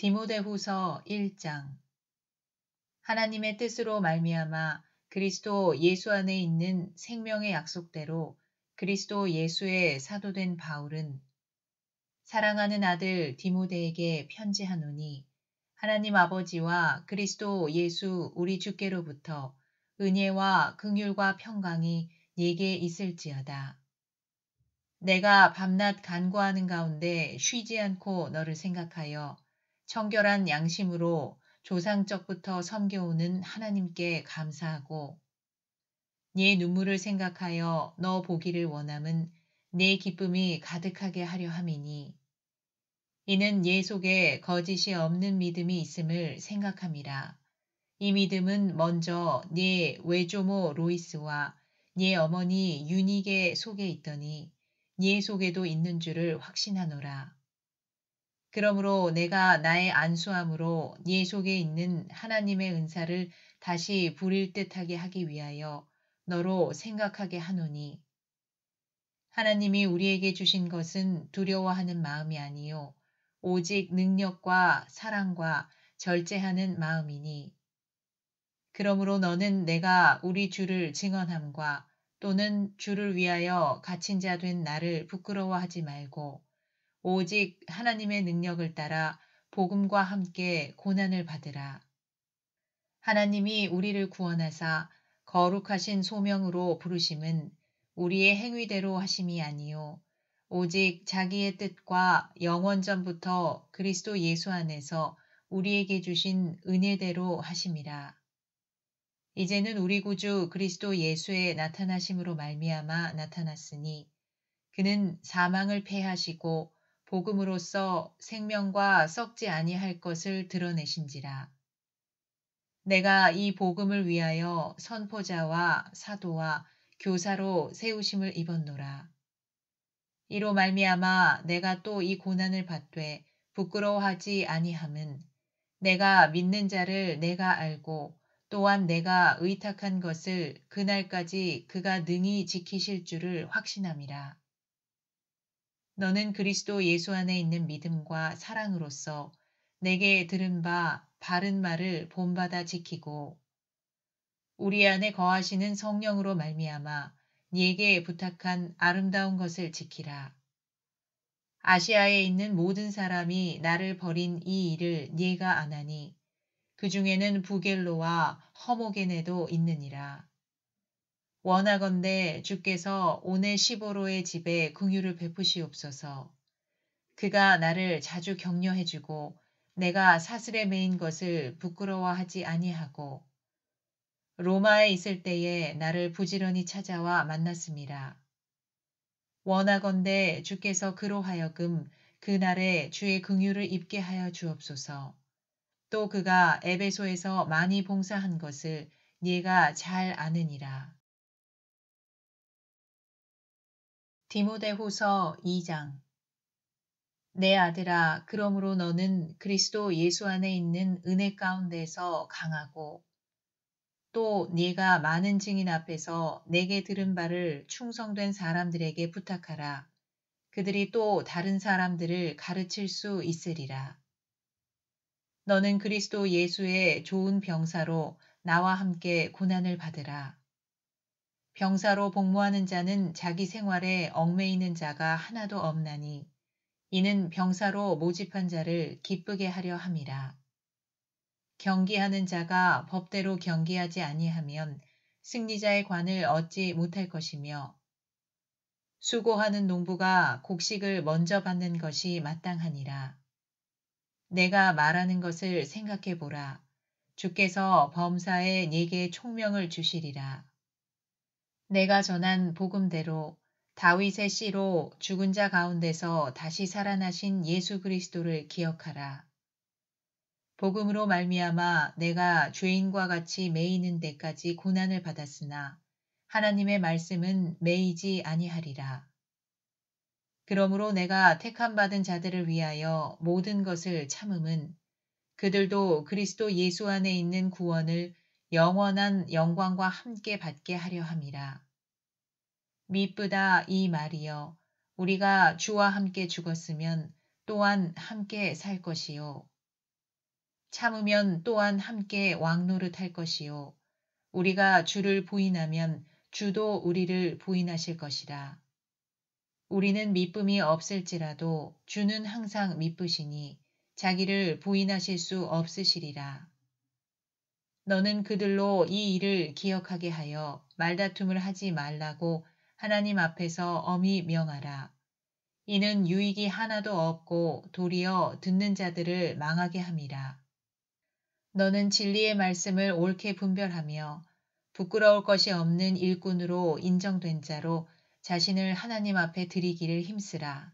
디모데후서 1장 하나님의 뜻으로 말미암아 그리스도 예수 안에 있는 생명의 약속대로 그리스도 예수의 사도된 바울은 사랑하는 아들 디모데에게 편지하노니 하나님 아버지와 그리스도 예수 우리 주께로부터 은혜와 긍휼과 평강이 네게 있을지어다. 내가 밤낮 간구하는 가운데 쉬지 않고 너를 생각하여 청결한 양심으로 조상적부터 섬겨오는 하나님께 감사하고 네 눈물을 생각하여 너 보기를 원함은 내 기쁨이 가득하게 하려 함이니 이는 예 속에 거짓이 없는 믿음이 있음을 생각함이라. 이 믿음은 먼저 네 외조모 로이스와 네 어머니 유닉의 속에 있더니 네 속에도 있는 줄을 확신하노라. 그러므로 내가 나의 안수함으로 네 속에 있는 하나님의 은사를 다시 부릴 듯하게 하기 위하여 너로 생각하게 하노니. 하나님이 우리에게 주신 것은 두려워하는 마음이 아니요 오직 능력과 사랑과 절제하는 마음이니. 그러므로 너는 내가 우리 주를 증언함과 또는 주를 위하여 갇힌 자 된 나를 부끄러워하지 말고 오직 하나님의 능력을 따라 복음과 함께 고난을 받으라. 하나님이 우리를 구원하사 거룩하신 소명으로 부르심은 우리의 행위대로 하심이 아니요 오직 자기의 뜻과 영원 전부터 그리스도 예수 안에서 우리에게 주신 은혜대로 하심이라. 이제는 우리 구주 그리스도 예수의 나타나심으로 말미암아 나타났으니 그는 사망을 패하시고 복음으로써 생명과 썩지 아니할 것을 드러내신지라. 내가 이 복음을 위하여 선포자와 사도와 교사로 세우심을 입었노라. 이로 말미암아 내가 또 이 고난을 받되 부끄러워하지 아니함은 내가 믿는 자를 내가 알고 또한 내가 의탁한 것을 그날까지 그가 능히 지키실 줄을 확신함이라. 너는 그리스도 예수 안에 있는 믿음과 사랑으로서 내게 들은 바 바른 말을 본받아 지키고 우리 안에 거하시는 성령으로 말미암아 네게 부탁한 아름다운 것을 지키라. 아시아에 있는 모든 사람이 나를 버린 이 일을 네가 안하니 그 중에는 부겔로와 허모겐에도 있느니라. 원하건대 주께서 오네 시보로의 집에 긍휼을 베푸시옵소서. 그가 나를 자주 격려해주고 내가 사슬에 매인 것을 부끄러워하지 아니하고 로마에 있을 때에 나를 부지런히 찾아와 만났습니다. 원하건대 주께서 그로 하여금 그날에 주의 긍휼을 입게 하여 주옵소서. 또 그가 에베소에서 많이 봉사한 것을 네가 잘 아느니라. 디모데후서 2장 내 아들아 그러므로 너는 그리스도 예수 안에 있는 은혜 가운데서 강하고 또 네가 많은 증인 앞에서 내게 들은 바를 충성된 사람들에게 부탁하라. 그들이 또 다른 사람들을 가르칠 수 있으리라. 너는 그리스도 예수의 좋은 병사로 나와 함께 고난을 받으라. 병사로 복무하는 자는 자기 생활에 얽매이는 자가 하나도 없나니 이는 병사로 모집한 자를 기쁘게 하려 함이라. 경기하는 자가 법대로 경기하지 아니하면 승리자의 관을 얻지 못할 것이며 수고하는 농부가 곡식을 먼저 받는 것이 마땅하니라. 내가 말하는 것을 생각해 보라. 주께서 범사에 네게 총명을 주시리라. 내가 전한 복음대로 다윗의 씨로 죽은 자 가운데서 다시 살아나신 예수 그리스도를 기억하라. 복음으로 말미암아 내가 죄인과 같이 매이는 데까지 고난을 받았으나 하나님의 말씀은 매이지 아니하리라. 그러므로 내가 택함 받은 자들을 위하여 모든 것을 참음은 그들도 그리스도 예수 안에 있는 구원을 영원한 영광과 함께 받게 하려 함이라. 미쁘다 이 말이여 우리가 주와 함께 죽었으면 또한 함께 살 것이요 참으면 또한 함께 왕노릇할 것이요. 우리가 주를 부인하면 주도 우리를 부인하실 것이라. 우리는 미쁨이 없을지라도 주는 항상 미쁘시니 자기를 부인하실 수 없으시리라. 너는 그들로 이 일을 기억하게 하여 말다툼을 하지 말라고 하나님 앞에서 엄히 명하라. 이는 유익이 하나도 없고 도리어 듣는 자들을 망하게 함이라. 너는 진리의 말씀을 옳게 분별하며 부끄러울 것이 없는 일꾼으로 인정된 자로 자신을 하나님 앞에 드리기를 힘쓰라.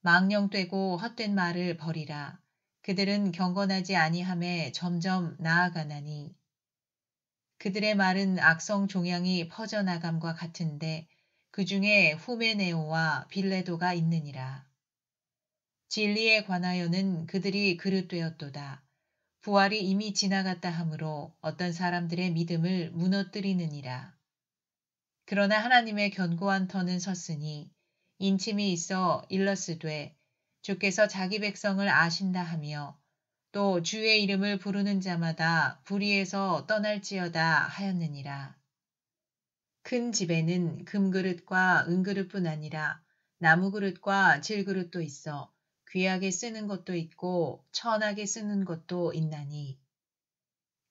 망령되고 헛된 말을 버리라. 그들은 경건하지 아니함에 점점 나아가나니 그들의 말은 악성 종양이 퍼져나감과 같은데 그 중에 후메네오와 빌레도가 있느니라. 진리에 관하여는 그들이 그릇되었도다. 부활이 이미 지나갔다 하므로 어떤 사람들의 믿음을 무너뜨리느니라. 그러나 하나님의 견고한 터는 섰으니 인침이 있어 일러스되 주께서 자기 백성을 아신다 하며 또 주의 이름을 부르는 자마다 불의에서 떠날지어다 하였느니라. 큰 집에는 금그릇과 은그릇뿐 아니라 나무그릇과 질그릇도 있어 귀하게 쓰는 것도 있고 천하게 쓰는 것도 있나니.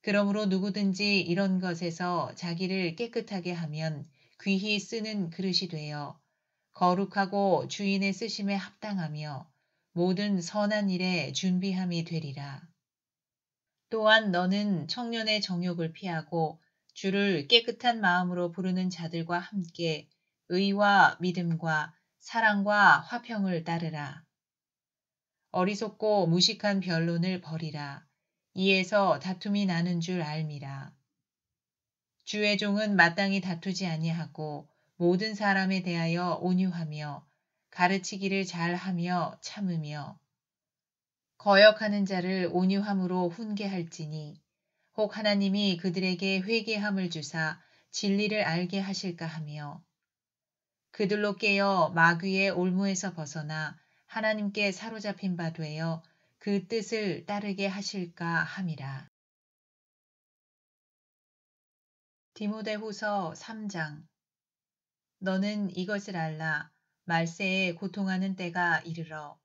그러므로 누구든지 이런 것에서 자기를 깨끗하게 하면 귀히 쓰는 그릇이 되어 거룩하고 주인의 쓰심에 합당하며 모든 선한 일에 준비함이 되리라. 또한 너는 청년의 정욕을 피하고 주를 깨끗한 마음으로 부르는 자들과 함께 의와 믿음과 사랑과 화평을 따르라. 어리석고 무식한 변론을 버리라. 이에서 다툼이 나는 줄 알미라. 주의 종은 마땅히 다투지 아니하고 모든 사람에 대하여 온유하며 가르치기를 잘하며 참으며 거역하는 자를 온유함으로 훈계할지니 혹 하나님이 그들에게 회개함을 주사 진리를 알게 하실까 하며 그들로 깨어 마귀의 올무에서 벗어나 하나님께 사로잡힌 바 되어 그 뜻을 따르게 하실까 함이라. 디모데후서 3장 너는 이것을 알라 말세에 고통하는 때가 이르러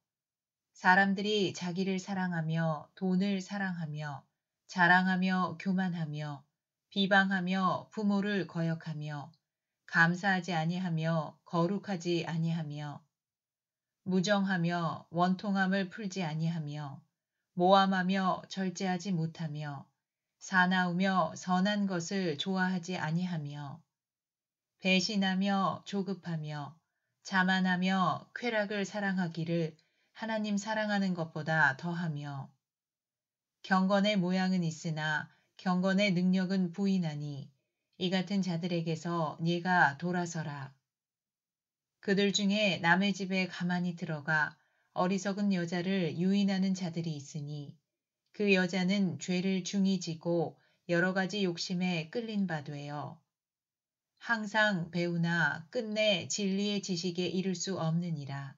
사람들이 자기를 사랑하며 돈을 사랑하며 자랑하며 교만하며 비방하며 부모를 거역하며 감사하지 아니하며 거룩하지 아니하며 무정하며 원통함을 풀지 아니하며 모함하며 절제하지 못하며 사나우며 선한 것을 좋아하지 아니하며 배신하며 조급하며 자만하며 쾌락을 사랑하기를 하나님 사랑하는 것보다 더하며 경건의 모양은 있으나 경건의 능력은 부인하니 이 같은 자들에게서 네가 돌아서라. 그들 중에 남의 집에 가만히 들어가 어리석은 여자를 유인하는 자들이 있으니 그 여자는 죄를 중히 지고 여러 가지 욕심에 끌린 바 되어 항상 배우나 끝내 진리의 지식에 이를 수 없느니라.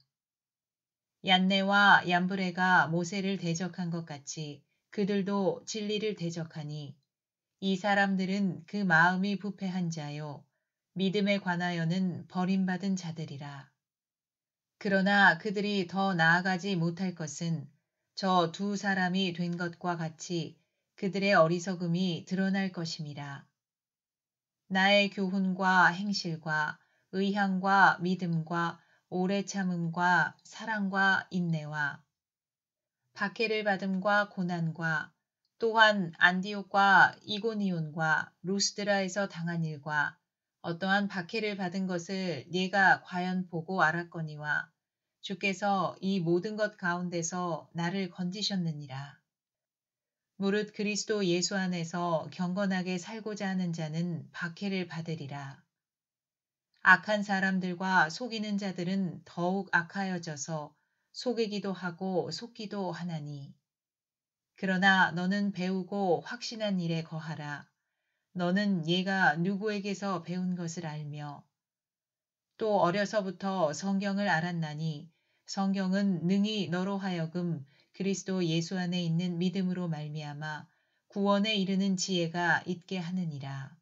얀네와 얀브레가 모세를 대적한 것 같이 그들도 진리를 대적하니 이 사람들은 그 마음이 부패한 자요 믿음에 관하여는 버림받은 자들이라. 그러나 그들이 더 나아가지 못할 것은 저 두 사람이 된 것과 같이 그들의 어리석음이 드러날 것임이라. 나의 교훈과 행실과 의향과 믿음과 오래 참음과 사랑과 인내와 박해를 받음과 고난과 또한 안디옥과 이고니온과 루스드라에서 당한 일과 어떠한 박해를 받은 것을 네가 과연 보고 알았거니와 주께서 이 모든 것 가운데서 나를 건지셨느니라. 무릇 그리스도 예수 안에서 경건하게 살고자 하는 자는 박해를 받으리라. 악한 사람들과 속이는 자들은 더욱 악하여져서 속이기도 하고 속기도 하나니. 그러나 너는 배우고 확신한 일에 거하라. 너는 얘가 누구에게서 배운 것을 알며 또 어려서부터 성경을 알았나니 성경은 능히 너로 하여금 그리스도 예수 안에 있는 믿음으로 말미암아 구원에 이르는 지혜가 있게 하느니라.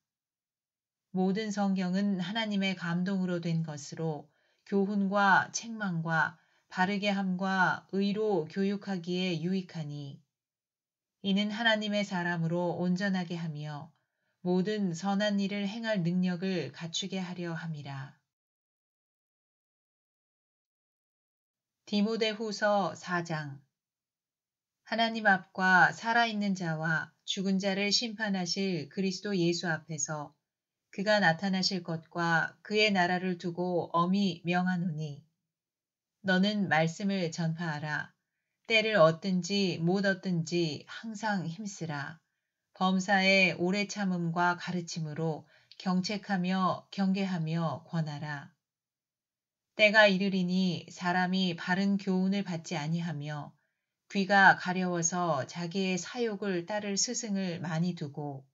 모든 성경은 하나님의 감동으로 된 것으로 교훈과 책망과 바르게 함과 의로 교육하기에 유익하니 이는 하나님의 사람으로 온전하게 하며 모든 선한 일을 행할 능력을 갖추게 하려 함이라. 디모데후서 4장 하나님 앞과 살아있는 자와 죽은 자를 심판하실 그리스도 예수 앞에서 그가 나타나실 것과 그의 나라를 두고 엄히 명하노니 너는 말씀을 전파하라. 때를 얻든지 못 얻든지 항상 힘쓰라. 범사의 오래 참음과 가르침으로 경책하며 경계하며 권하라. 때가 이르리니 사람이 바른 교훈을 받지 아니하며 귀가 가려워서 자기의 사욕을 따를 스승을 많이 두고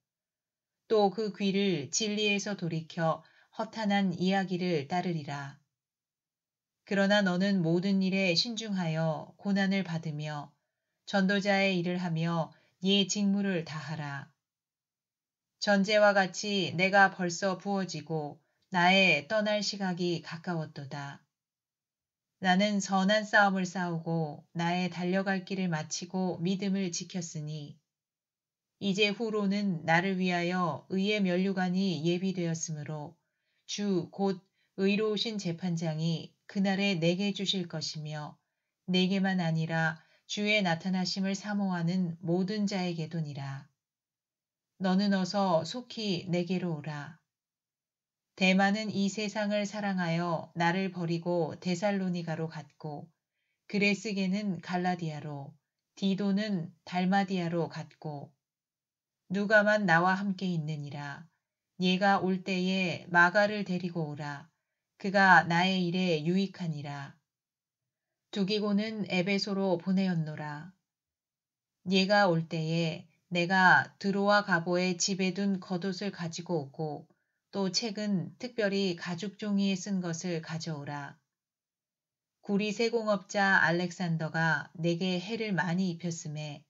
또 그 귀를 진리에서 돌이켜 허탄한 이야기를 따르리라. 그러나 너는 모든 일에 신중하여 고난을 받으며 전도자의 일을 하며 예 직무를 다하라. 전제와 같이 내가 벌써 부어지고 나의 떠날 시각이 가까웠도다. 나는 선한 싸움을 싸우고 나의 달려갈 길을 마치고 믿음을 지켰으니 이제 후로는 나를 위하여 의의 면류관이 예비되었으므로 주 곧 의로우신 재판장이 그날에 내게 주실 것이며 내게만 아니라 주의 나타나심을 사모하는 모든 자에게도니라. 너는 어서 속히 내게로 오라. 대만은 이 세상을 사랑하여 나를 버리고 데살로니가로 갔고 그레스게는 갈라디아로 디도는 달마디아로 갔고 누가만 나와 함께 있느니라. 얘가 올 때에 마가를 데리고 오라. 그가 나의 일에 유익하니라. 두기고는 에베소로 보내었노라. 얘가 올 때에 내가 드로와 가보의 집에 둔 겉옷을 가지고 오고 또 책은 특별히 가죽 종이에 쓴 것을 가져오라. 구리 세공업자 알렉산더가 내게 해를 많이 입혔음에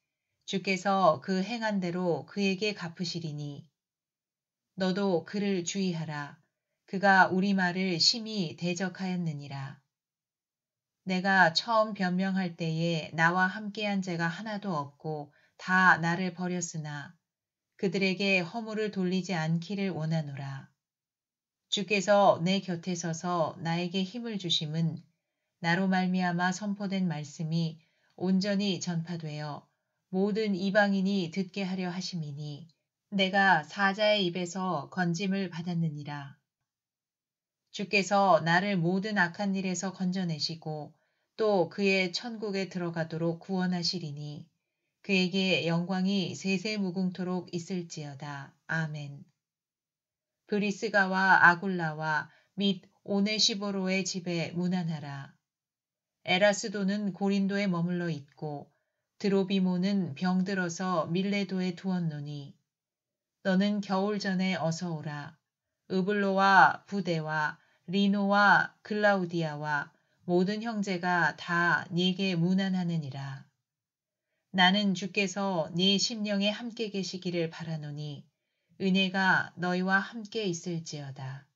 주께서 그 행한 대로 그에게 갚으시리니 너도 그를 주의하라. 그가 우리 말을 심히 대적하였느니라. 내가 처음 변명할 때에 나와 함께한 자가 하나도 없고 다 나를 버렸으나 그들에게 허물을 돌리지 않기를 원하노라. 주께서 내 곁에 서서 나에게 힘을 주심은 나로 말미암아 선포된 말씀이 온전히 전파되어 모든 이방인이 듣게 하려 하심이니 내가 사자의 입에서 건짐을 받았느니라. 주께서 나를 모든 악한 일에서 건져내시고 또 그의 천국에 들어가도록 구원하시리니 그에게 영광이 세세무궁토록 있을지어다. 아멘. 브리스가와 아굴라와 및 오네시보로의 집에 문안하라. 에라스도는 고린도에 머물러 있고 드로비모는 병들어서 밀레도에 두었노니 너는 겨울 전에 어서 오라. 으블로와 부대와 리노와 글라우디아와 모든 형제가 다 네게 문안하느니라. 나는 주께서 네 심령에 함께 계시기를 바라노니 은혜가 너희와 함께 있을지어다.